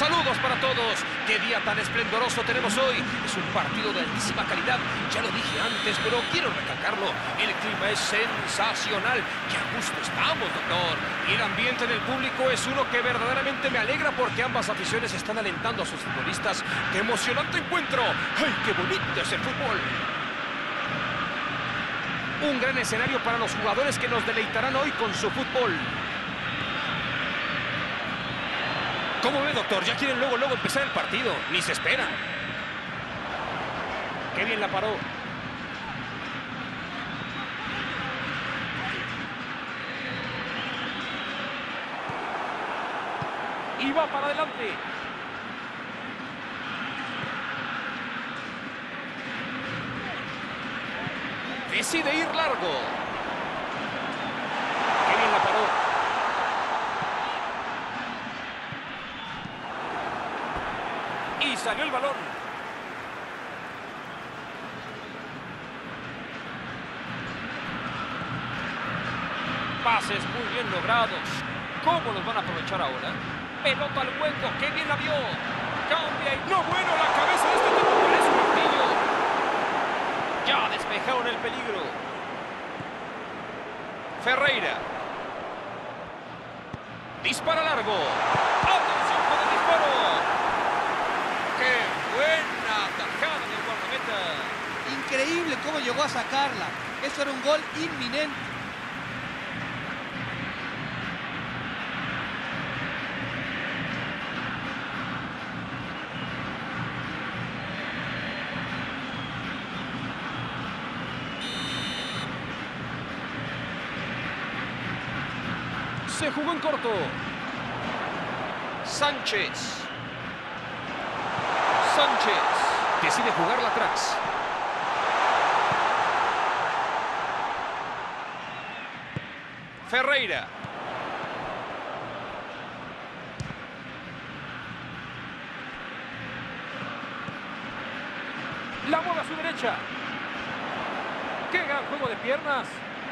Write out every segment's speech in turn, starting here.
Saludos para todos. Qué día tan esplendoroso tenemos hoy. Es un partido de altísima calidad. Ya lo dije antes, pero quiero recalcarlo. El clima es sensacional. Qué a gusto estamos, doctor. Y el ambiente del público es uno que verdaderamente me alegra porque ambas aficiones están alentando a sus futbolistas. ¡Qué emocionante encuentro! ¡Ay, qué bonito es el fútbol! Un gran escenario para los jugadores que nos deleitarán hoy con su fútbol. ¿Cómo ve, doctor? Ya quieren luego, luego empezar el partido. Ni se esperan. Qué bien la paró. Y va para adelante. Decide ir largo. Qué bien la paró. Y salió el balón. Pases muy bien logrados. ¿Cómo los van a aprovechar ahora? Pelota al hueco. ¡Qué bien la vio! Cambia y... ¡No bueno! La cabeza de este tipo parece un martillo. Ya despejaron el peligro. Ferreira. Dispara largo. ¡Atención con el disparo! ¡Qué buena tajada del guardameta! Increíble cómo Eso era un gol inminente. Se jugó en corto. Sánchez. Sánchez. Decide jugarla atrás. Ferreira. La bola a su derecha. ¡Qué gran juego de piernas!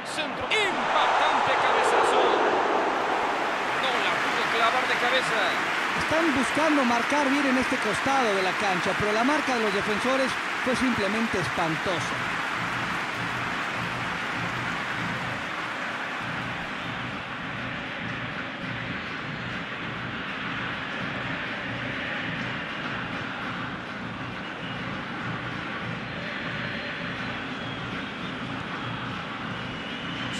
Centro. ¡Impactante cabezazo! No la pudo clavar de cabeza. Están buscando marcar bien en este costado de la cancha, pero la marca de los defensores fue simplemente espantosa.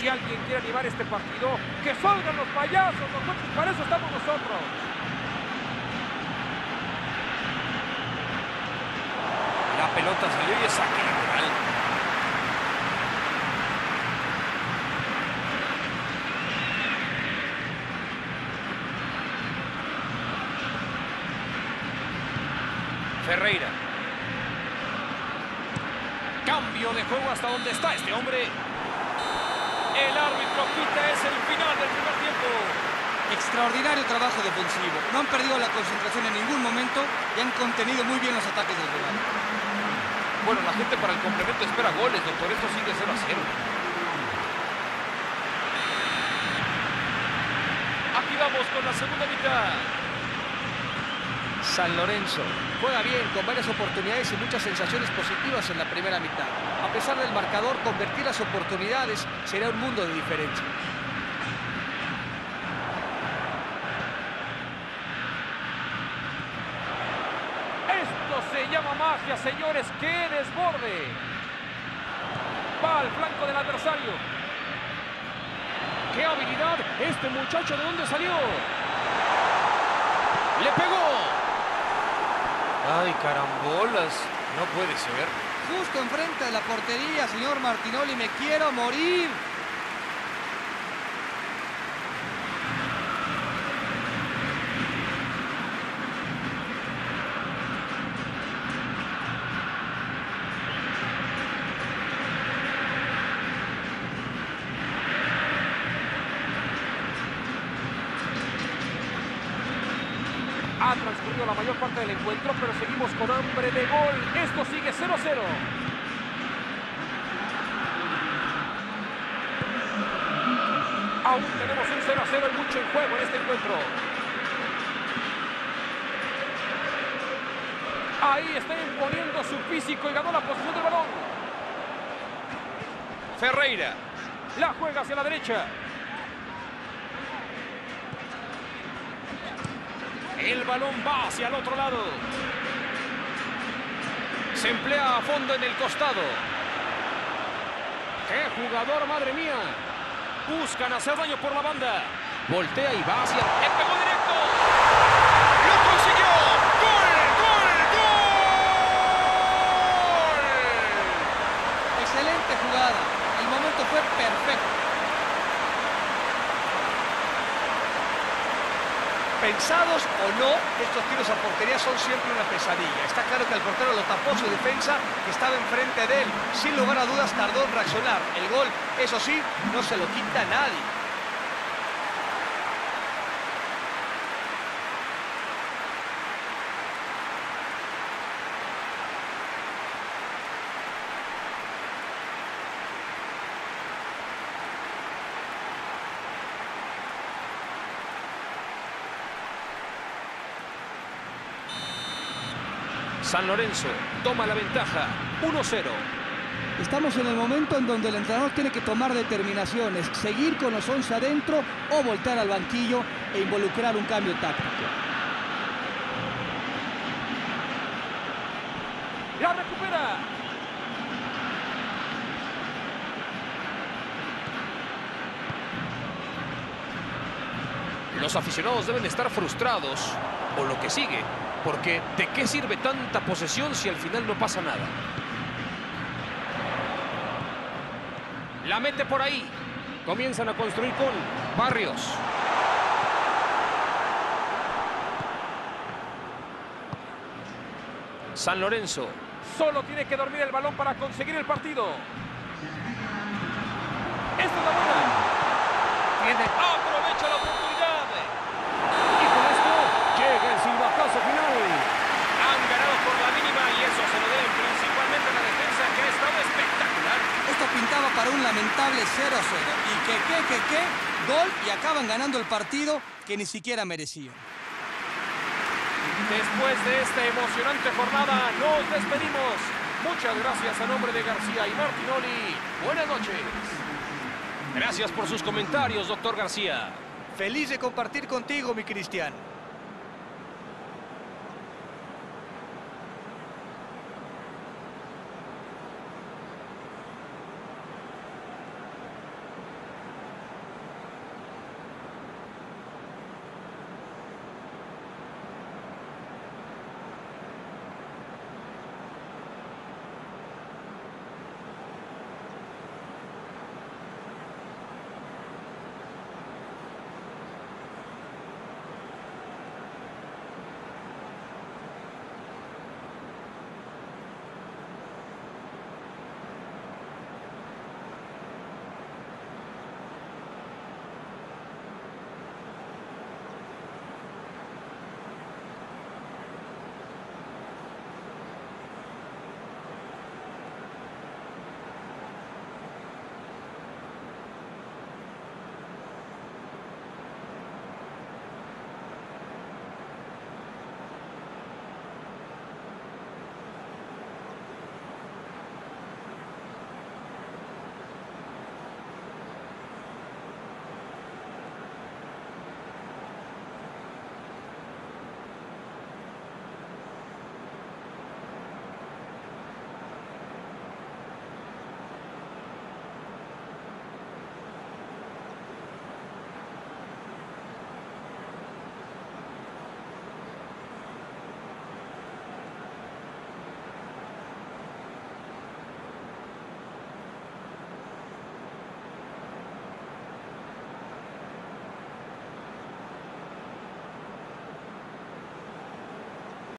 Alguien quiere animar este partido, que salgan los payasos, nosotros para eso estamos nosotros. La pelota salió y es saque. Ferreira. Cambio de juego hasta donde está este hombre. El árbitro pita es el final del primer tiempo. Extraordinario trabajo defensivo. No han perdido la concentración en ningún momento y han contenido muy bien los ataques del rival. Bueno, la gente para el complemento espera goles, doctor. Esto sigue 0 a 0. Aquí vamos con la segunda mitad. San Lorenzo juega bien, con varias oportunidades y muchas sensaciones positivas en la primera mitad. A pesar del marcador, convertir las oportunidades será un mundo de diferencia. Esto se llama magia, señores. ¡Qué desborde! Va al flanco del adversario. ¡Qué habilidad! Este muchacho, ¿de dónde salió? ¡Le pegó! ¡Ay, carambolas! No puede ser. Justo enfrente de la portería, señor Martinoli, me quiero morir. Mayor parte del encuentro, pero seguimos con hambre de gol. Esto sigue 0-0. Aún tenemos un 0-0 y mucho en juego en este encuentro. Ahí está imponiendo su físico y ganó la posición del balón. Ferreira. La juega hacia la derecha. El balón va hacia el otro lado. Se emplea a fondo en el costado. ¡Qué jugador, madre mía! Buscan hacer daño por la banda. Voltea y va hacia... ¡Le pegó directo! ¡Lo consiguió! ¡Gol! ¡Gol! ¡Gol! Excelente jugada. El momento fue perfecto. Pensados o no, estos tiros a portería son siempre una pesadilla. Está claro que el portero lo tapó su defensa, que estaba enfrente de él. Sin lugar a dudas tardó en reaccionar. El gol, eso sí, no se lo quita nadie. San Lorenzo toma la ventaja. 1-0. Estamos en el momento en donde el entrenador tiene que tomar determinaciones, seguir con los 11 adentro o voltear al banquillo e involucrar un cambio táctico. La recupera. Los aficionados deben estar frustrados, o lo que sigue, porque ¿de qué sirve tanta posesión si al final no pasa nada? La mete por ahí. Comienzan a construir con Barrios. San Lorenzo. Solo tiene que dormir el balón para conseguir el partido. Esta es la buena. Tiene... Aprovecha la oportunidad. Y con esto llega el silbatazo final. Han ganado por la mínima y eso se lo deben principalmente a la defensa que ha estado espectacular. Esto pintaba para un lamentable 0-0. Y que, que, que, que, gol y acaban ganando el partido que ni siquiera merecían. Después de esta emocionante jornada, nos despedimos. Muchas gracias a nombre de García y Martinoli. Buenas noches. Gracias por sus comentarios, doctor García. Feliz de compartir contigo, mi Cristian.